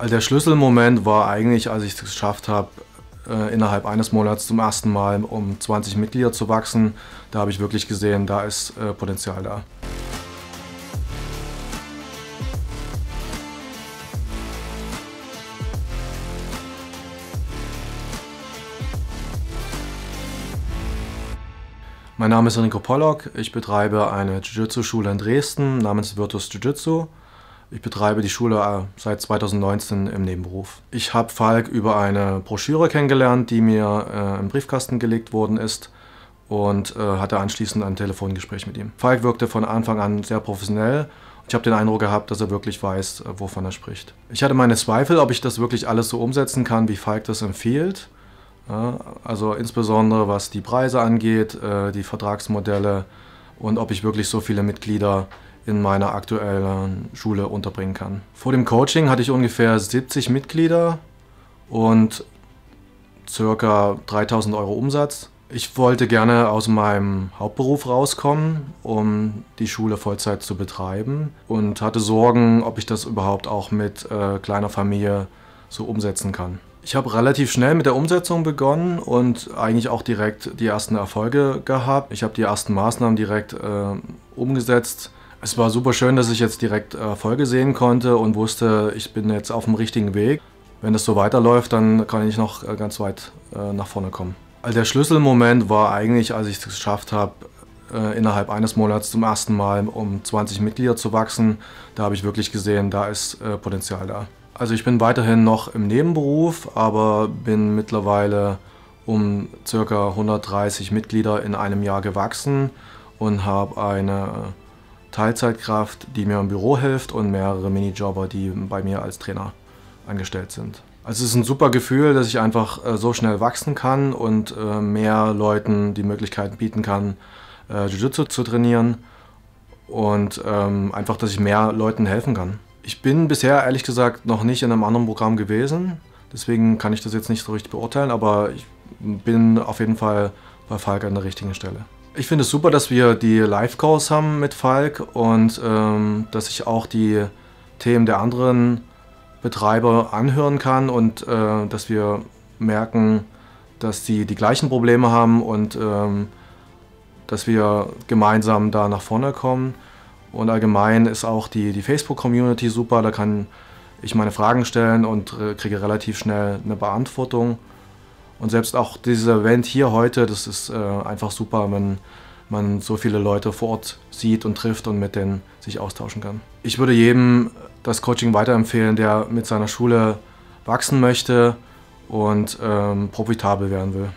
Also der Schlüsselmoment war eigentlich, als ich es geschafft habe, äh, innerhalb eines Monats zum ersten Mal um 20 Mitglieder zu wachsen. Da habe ich wirklich gesehen, da ist äh, Potenzial da. Mein Name ist Enrico Pollock. Ich betreibe eine Jiu-Jitsu-Schule in Dresden namens Virtus Jiu-Jitsu. Ich betreibe die Schule äh, seit 2019 im Nebenberuf. Ich habe Falk über eine Broschüre kennengelernt, die mir äh, im Briefkasten gelegt worden ist und äh, hatte anschließend ein Telefongespräch mit ihm. Falk wirkte von Anfang an sehr professionell. Ich habe den Eindruck gehabt, dass er wirklich weiß, äh, wovon er spricht. Ich hatte meine Zweifel, ob ich das wirklich alles so umsetzen kann, wie Falk das empfiehlt. Ja, also insbesondere was die Preise angeht, äh, die Vertragsmodelle und ob ich wirklich so viele Mitglieder in meiner aktuellen Schule unterbringen kann. Vor dem Coaching hatte ich ungefähr 70 Mitglieder und circa 3000 Euro Umsatz. Ich wollte gerne aus meinem Hauptberuf rauskommen, um die Schule Vollzeit zu betreiben und hatte Sorgen, ob ich das überhaupt auch mit äh, kleiner Familie so umsetzen kann. Ich habe relativ schnell mit der Umsetzung begonnen und eigentlich auch direkt die ersten Erfolge gehabt. Ich habe die ersten Maßnahmen direkt äh, umgesetzt. Es war super schön, dass ich jetzt direkt Erfolge sehen konnte und wusste, ich bin jetzt auf dem richtigen Weg. Wenn das so weiterläuft, dann kann ich noch äh, ganz weit äh, nach vorne kommen. Also der Schlüsselmoment war eigentlich, als ich es geschafft habe, äh, innerhalb eines Monats zum ersten Mal um 20 Mitglieder zu wachsen. Da habe ich wirklich gesehen, da ist äh, Potenzial da. Also ich bin weiterhin noch im Nebenberuf, aber bin mittlerweile um ca. 130 Mitglieder in einem Jahr gewachsen und habe eine Teilzeitkraft, die mir im Büro hilft und mehrere Minijobber, die bei mir als Trainer angestellt sind. Also es ist ein super Gefühl, dass ich einfach äh, so schnell wachsen kann und äh, mehr Leuten die Möglichkeit bieten kann, äh, Jiu-Jitsu zu trainieren und ähm, einfach, dass ich mehr Leuten helfen kann. Ich bin bisher ehrlich gesagt noch nicht in einem anderen Programm gewesen, deswegen kann ich das jetzt nicht so richtig beurteilen, aber ich bin auf jeden Fall bei Falk an der richtigen Stelle. Ich finde es super, dass wir die Live-Calls haben mit Falk und ähm, dass ich auch die Themen der anderen Betreiber anhören kann und äh, dass wir merken, dass sie die gleichen Probleme haben und ähm, dass wir gemeinsam da nach vorne kommen. Und allgemein ist auch die, die Facebook-Community super, da kann ich meine Fragen stellen und äh, kriege relativ schnell eine Beantwortung. Und selbst auch dieses Event hier heute, das ist äh, einfach super, wenn man so viele Leute vor Ort sieht und trifft und mit denen sich austauschen kann. Ich würde jedem das Coaching weiterempfehlen, der mit seiner Schule wachsen möchte und ähm, profitabel werden will.